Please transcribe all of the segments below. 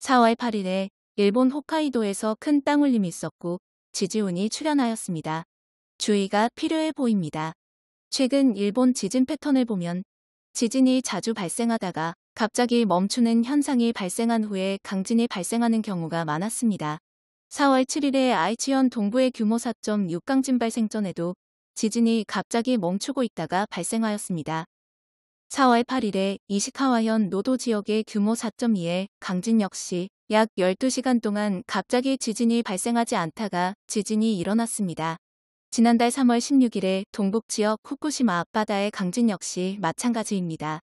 4월 8일에 일본 홋카이도에서 큰 땅울림이 있었고 지지운이 출현하였습니다. 주의가 필요해 보입니다. 최근 일본 지진 패턴을 보면 지진이 자주 발생하다가 갑자기 멈추는 현상이 발생한 후에 강진이 발생하는 경우가 많았습니다. 4월 7일에 아이치현 동부의 규모 4.6 강진 발생 전에도 지진이 갑자기 멈추고 있다가 발생하였습니다. 4월 8일에 이시카와현 노도 지역의 규모 4.2의 강진 역시 약 12시간 동안 갑자기 지진이 발생하지 않다가 지진이 일어났습니다. 지난달 3월 16일에 동북 지역 후쿠시마 앞바다의 강진 역시 마찬가지입니다.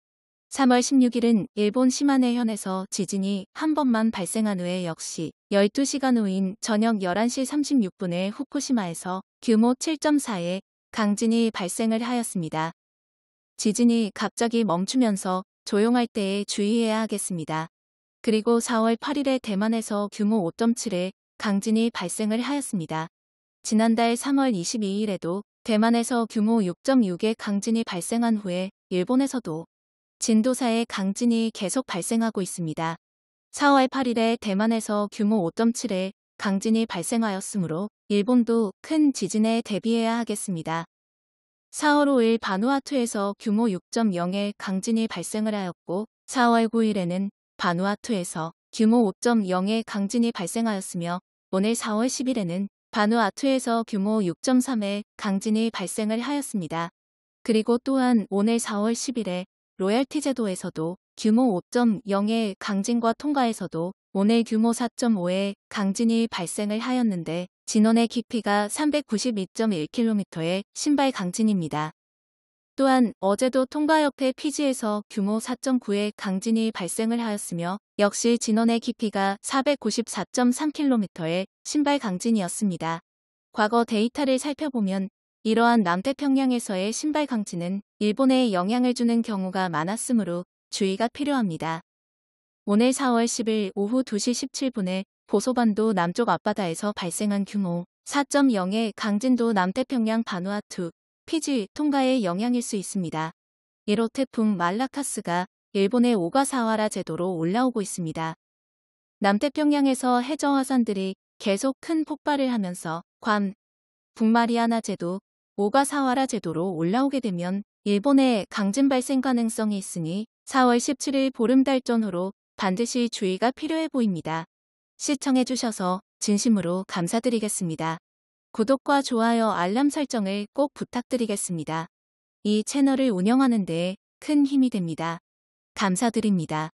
3월 16일은 일본 시마네현에서 지진이 한 번만 발생한 후에 역시 12시간 후인 저녁 11시 36분에 후쿠시마에서 규모 7.4의 강진이 발생을 하였습니다. 지진이 갑자기 멈추면서 조용할 때에 주의해야 하겠습니다. 그리고 4월 8일에 대만에서 규모 5.7의 강진이 발생을 하였습니다. 지난달 3월 22일에도 대만에서 규모 6.6의 강진이 발생한 후에 일본에서도 진도사의 강진이 계속 발생하고 있습니다. 4월 8일에 대만에서 규모 5.7의 강진이 발생하였으므로 일본도 큰 지진에 대비해야 하겠습니다. 4월 5일 바누아투에서 규모 6.0의 강진이 발생을 하였고 4월 9일에는 바누아투에서 규모 5.0의 강진이 발생하였으며 오늘 4월 10일에는 바누아투에서 규모 6.3의 강진이 발생을 하였습니다. 그리고 또한 오늘 4월 10일에 로얄티 제도에서도 규모 5.0의 강진과 통과에서도 오늘 규모 4.5의 강진이 발생을 하였는데 진원의 깊이가 392.1km의 신발 강진입니다. 또한 어제도 통과 옆에 피지에서 규모 4.9의 강진이 발생을 하였으며 역시 진원의 깊이가 494.3km의 신발 강진이었습니다. 과거 데이터를 살펴보면 이러한 남태평양에서의 신발 강진은 일본에 영향을 주는 경우가 많았으므로 주의가 필요합니다. 오늘 4월 10일 오후 2시 17분에 보소반도 남쪽 앞바다에서 발생한 규모 4.0의 강진도 남태평양 바누아투, 피지 통과에 영향일 수 있습니다. 이로 태풍 말라카스가 일본의 오가사와라 제도로 올라오고 있습니다. 남태평양에서 해저 화산들이 계속 큰 폭발을 하면서 괌, 북마리아나 제도, 오가사와라 제도로 올라오게 되면 일본의 강진 발생 가능성이 있으니 4월 17일 보름달 전후로 반드시 주의가 필요해 보입니다. 시청해주셔서 진심으로 감사드리겠습니다. 구독과 좋아요 알람 설정을 꼭 부탁드리겠습니다. 이 채널을 운영하는 데 큰 힘이 됩니다. 감사드립니다.